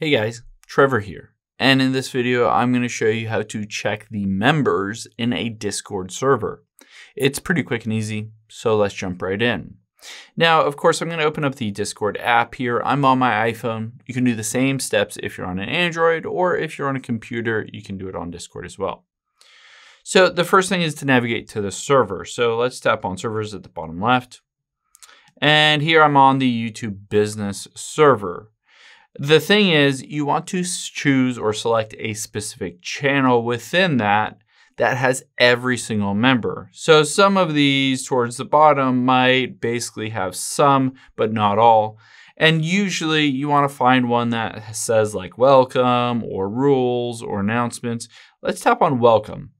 Hey guys, Trevor here. And in this video, I'm going to show you how to check the members in a Discord server. It's pretty quick and easy, so let's jump right in. Now, of course, I'm going to open up the Discord app here. I'm on my iPhone. You can do the same steps if you're on an Android, or if you're on a computer, you can do it on Discord as well. So the first thing is to navigate to the server. So let's tap on servers at the bottom left. And here I'm on the YouTube business server. The thing is, you want to choose or select a specific channel within that that has every single member. So some of these towards the bottom might basically have some, but not all. And usually you want to find one that says like welcome or rules or announcements. Let's tap on welcome.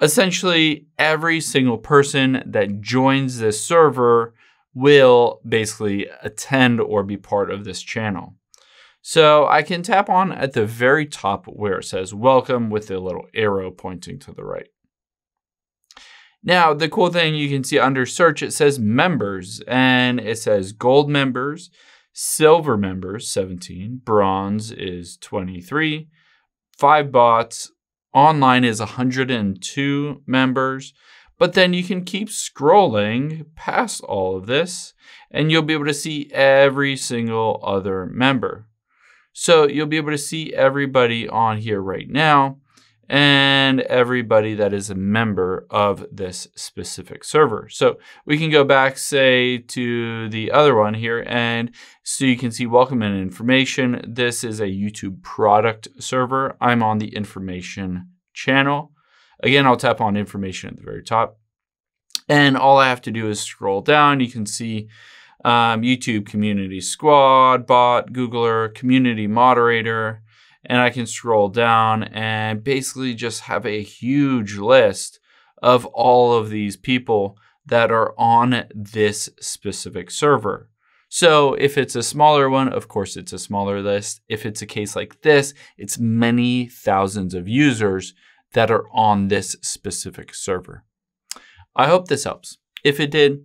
Essentially, every single person that joins this server will basically attend or be part of this channel. So I can tap on at the very top where it says welcome with the little arrow pointing to the right. Now, the cool thing you can see under search, it says members and it says gold members, silver members, 17, bronze is 23, five bots, online is 102 members, but then you can keep scrolling past all of this and you'll be able to see every single other member. So you'll be able to see everybody on here right now and everybody that is a member of this specific server. So we can go back, say, to the other one here, and so you can see welcome and information. This is a YouTube product server. I'm on the information channel. Again, I'll tap on information at the very top. And all I have to do is scroll down. You can see um, YouTube Community Squad, Bot, Googler, Community Moderator, and I can scroll down and basically just have a huge list of all of these people that are on this specific server. So if it's a smaller one, of course it's a smaller list. If it's a case like this, it's many thousands of users that are on this specific server. I hope this helps. If it did,